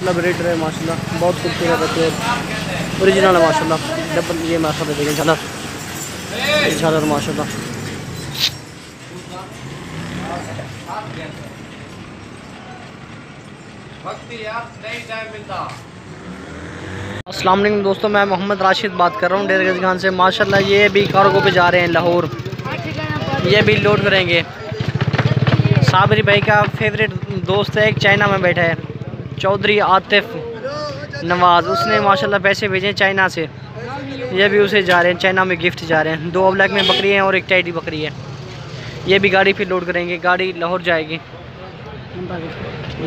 माशाल्लाह ब्रेडर है माशाल्लाह। बहुत खूबसूरत है प्योर ओरिजिनल है माशाल्लाह। डबल ये माशाल्लाह। देखें झालर झालर माशाल्लाह अस्सलाम वालेकुम दोस्तों मैं मोहम्मद राशिद बात कर रहा हूँ डेर खान से। माशाल्लाह ये भी कार्गो पे जा रहे हैं लाहौर। ये भी लोड करेंगे। साबरी भाई का फेवरेट दोस्त है एक चाइना में बैठा है। चौधरी आतिफ नवाज़, उसने माशाल्लाह पैसे भेजे चाइना से। ये भी उसे जा रहे हैं, चाइना में गिफ्ट जा रहे हैं। दो ब्लैक में बकरी हैं और एक टाइडी बकरी है। ये भी गाड़ी फिर लोड करेंगे। गाड़ी लाहौर जाएगी।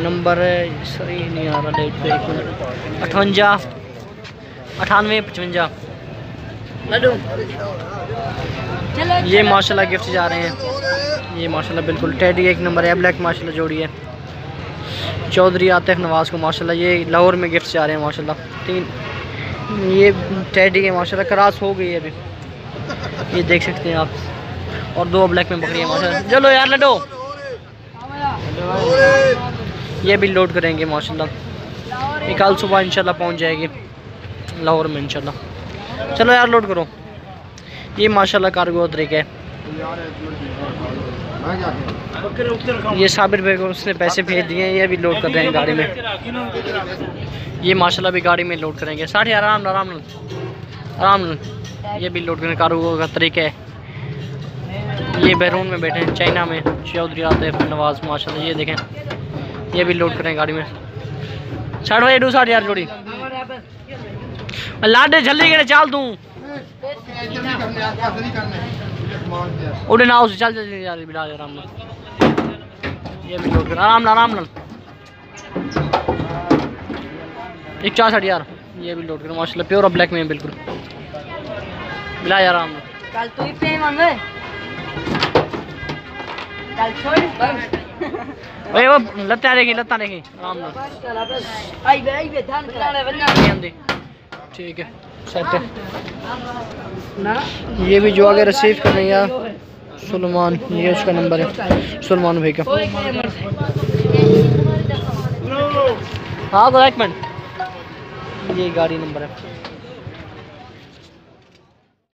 नंबर सही नहीं आ रहा डेट अठवंजा, अठानवे, पचवंजा। ये माशाल्लाह गिफ्ट जा रहे हैं। ये माशाल्लाह बिल्कुल, टैडी एक नंबर है ब्लैक माशाल्लाह जोड़ी है। चौधरी आतिफ नवाज़ को, माशाल्लाह, ये लाहौर में गिफ्ट से आ रहे हैं, माशाल्लाह। तीन, ये टेडी है माशाल्लाह, क्रास हो गई है अभी। ये देख सकते हैं आप। और दो ब्लैक में बकरी है माशाल्लाह। चलो यार लडो ये भी लोड करेंगे, माशाल्लाह। ये कल सुबह इंशाल्लाह पहुँच जाएगी। लाहौर में, इंशाल्लाह। चलो यार लोड करो। ये माशाल्लाह कारगो तरीका है। ये साबिर को उसने पैसे भेज दिए हैं, ये भी लोड कर रहे हैं गाड़ी में। ये माशाल्लाह भी गाड़ी में लोड करेंगे। साढ़े आराम आराम आराम ये भी लोड करेंगे कार्गो का तरीका है। ये बैरून में बैठे हैं, चाइना में। चौधरी आते हैं, नवाज़, माशाल्लाह, ये देखें। ये भी लोड करें गाड़ी में। साठ भाई डू साठ यार जोड़ी। लाडे, जल्दी करे, चाल तू। उड़े ना उसे चल चल यार दे आराम ये भी लोग आराम ना आराम ना एक चार साठ यार ये भी लोड करो माशाल्लाह प्योर ब्लैक में बिल्कुल। मिला यार आराम। कल तू ही पेन मांगे। कल छोड़। बस ओए वो लत्ता देखी लत्ता देखी। आराम ना आई बे आई बे धान कराने वन्ना नहीं आंदे ठीक है सेट है। ये भी जो आगे रिसीव यार सलमान, ये उसका नंबर है। सलमान भाई का। हाँ तो एक मिनट। ये गाड़ी नंबर है।